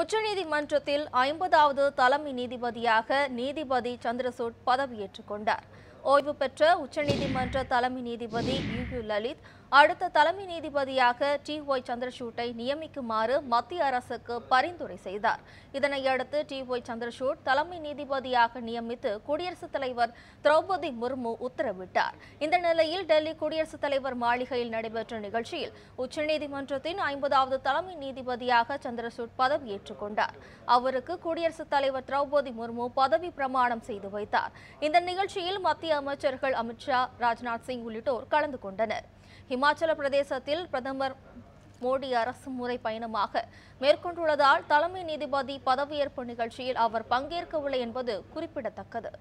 உச்சநீதிமன்றத்தில் ஐம்பதாவது தலைமை நீதிபதியாக நீதிபதி சந்திரசூட் பதவியேற்றுக் கொண்டார். ஓய்வு பெற்ற உச்சநீதிமன்ற தலைமை நீதிபதி யு யு லலித் அடுத்த தலைமை நீதிபதியாக டி ஒய் சந்திரசூட்டை நியமிக்குமாறு மத்திய அரசுக்கு பரிந்துரை செய்தார். இதனையடுத்து டி ஒய் சந்திரசூட் தலைமை நீதிபதியாக நியமித்து குடியரசுத் தலைவர் திரௌபதி முர்மு உத்தரவிட்டார். இந்த நிலையில் டெல்லி குடியரசுத் தலைவர் மாளிகையில் நடைபெற்ற நிகழ்ச்சியில் உச்சநீதிமன்றத்தின் ஐம்பதாவது தலைமை நீதிபதியாக சந்திரசூட் பதவியேற்றுக் கொண்டார். அவருக்கு குடியரசுத் தலைவர் திரௌபதி முர்மு பதவி பிரமாணம் செய்து வைத்தார். இந்த நிகழ்ச்சியில் மத்திய அமைச்சர்கள் அமித்ஷா ராஜ்நாத் சிங் உள்ளிட்டோர் கலந்து கொண்டனர். இமாச்சல பிரதேசத்தில் பிரதமர் மோடி அரசு முறை பயணமாக மேற்கொண்டுள்ளதால் தலைமை நீதிபதி பதவியேற்பு நிகழ்ச்சியில் அவர் பங்கேற்கவில்லை என்பது குறிப்பிடத்தக்கது.